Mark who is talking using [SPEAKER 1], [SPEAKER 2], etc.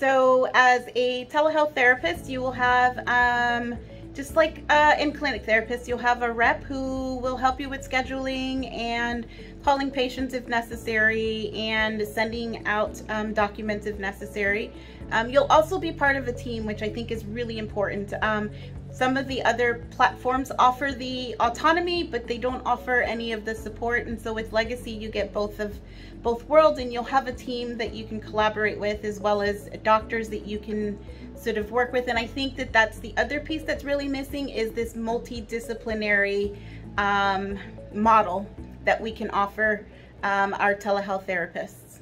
[SPEAKER 1] So as a telehealth therapist, you will have, um, just like uh, in clinic therapists, you'll have a rep who will help you with scheduling and calling patients if necessary and sending out um, documents if necessary. Um, you'll also be part of a team, which I think is really important. Um, some of the other platforms offer the autonomy, but they don't offer any of the support. And so with Legacy, you get both of both worlds and you'll have a team that you can collaborate with as well as doctors that you can sort of work with. And I think that that's the other piece that's really missing is this multidisciplinary um, model that we can offer um, our telehealth therapists.